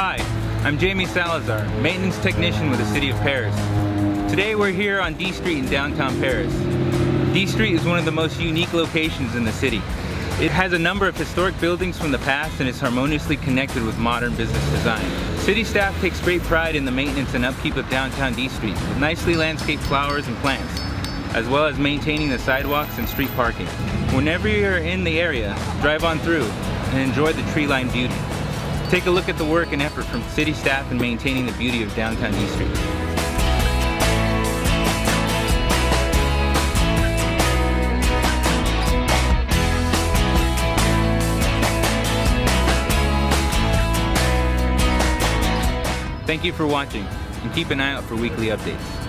Hi, I'm Jamie Salazar, maintenance technician with the City of Perris. Today we're here on D Street in downtown Perris. D Street is one of the most unique locations in the city. It has a number of historic buildings from the past and is harmoniously connected with modern business design. City staff takes great pride in the maintenance and upkeep of downtown D Street with nicely landscaped flowers and plants, as well as maintaining the sidewalks and street parking. Whenever you're in the area, drive on through and enjoy the tree-lined beauty. Take a look at the work and effort from city staff in maintaining the beauty of downtown D Street. Thank you for watching, and keep an eye out for weekly updates.